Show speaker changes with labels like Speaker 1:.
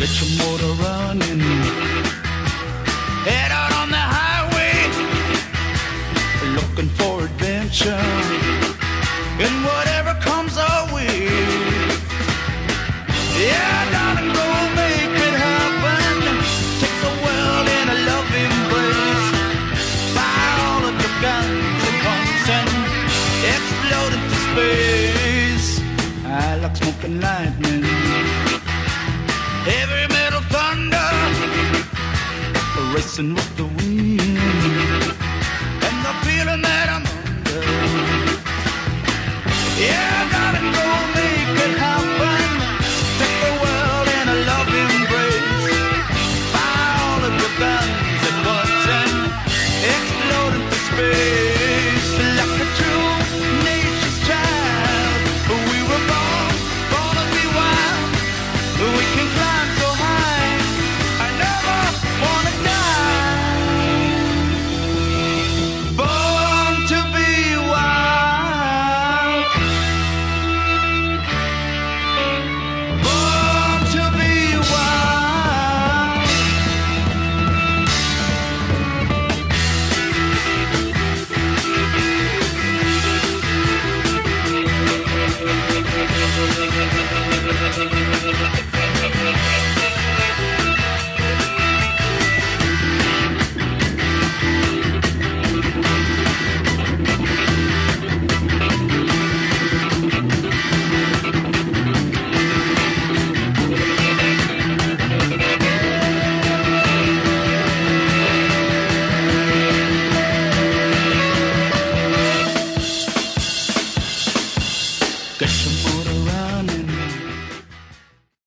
Speaker 1: motor running. Head out on the highway, looking for adventure. And whatever comes our way. Yeah, darling, go make it happen. Take the world in a love embrace. Buy all of your guns and guns and explode into space. I like smoking lightning. Heavy metal thunder. Racing with the wind. And the feeling that I'm under. Yeah, Get your motor running.